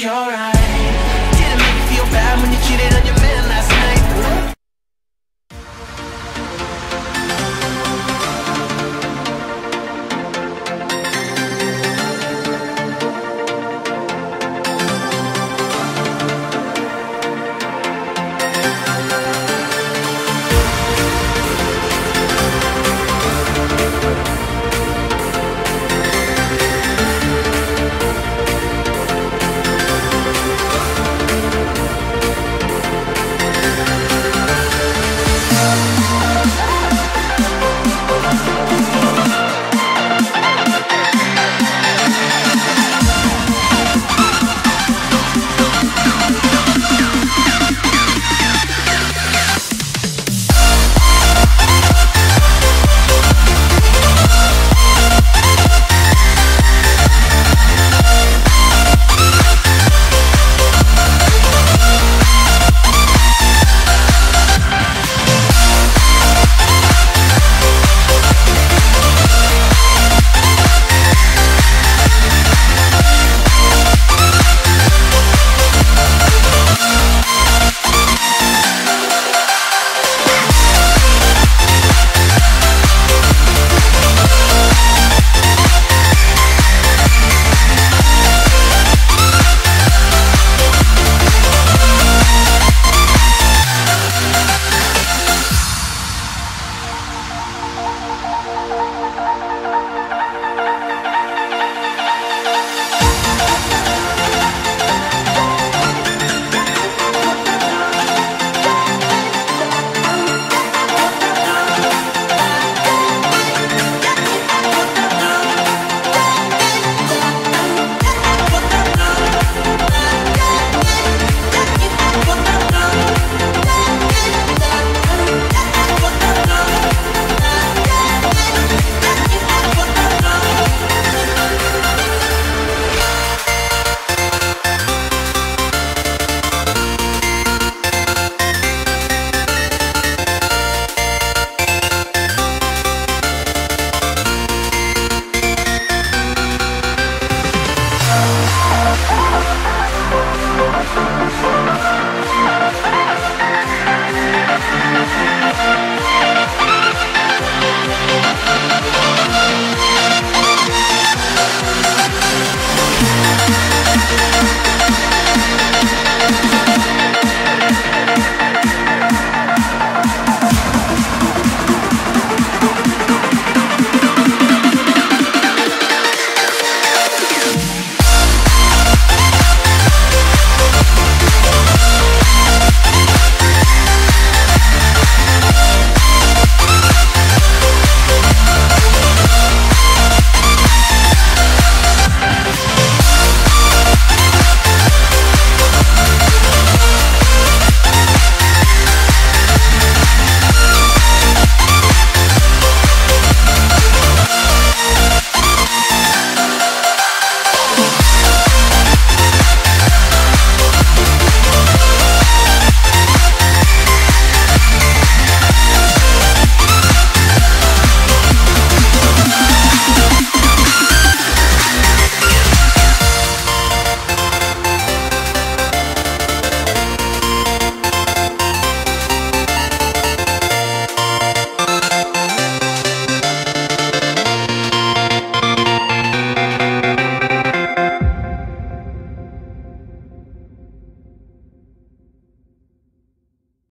You're right.